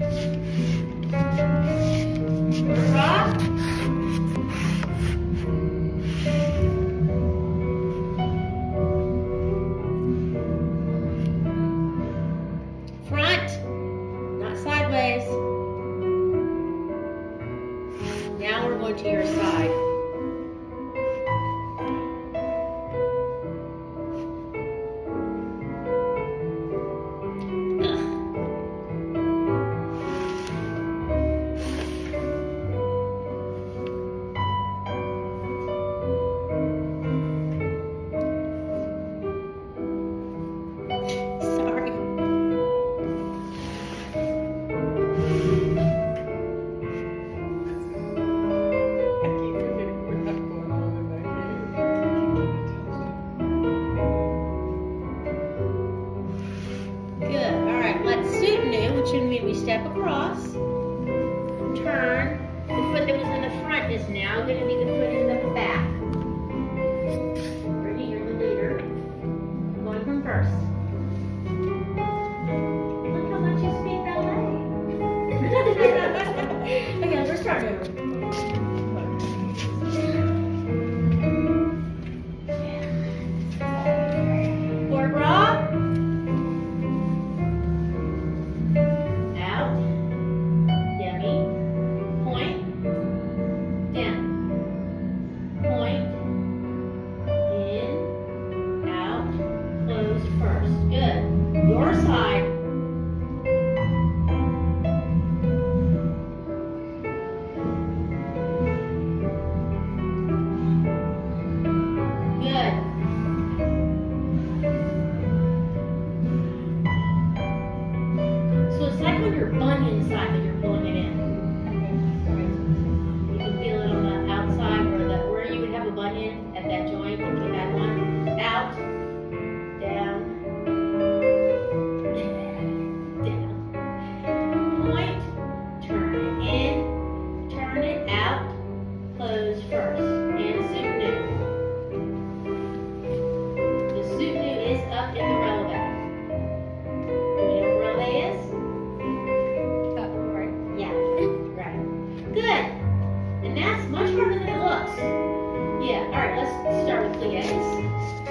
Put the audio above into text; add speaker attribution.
Speaker 1: Not sideways. Now we're going to your side. Across, turn. The foot that was in the front is now going to be the foot in the back. Brittany, you're the leader. I'm going from first. Alright, let's start with the eggs.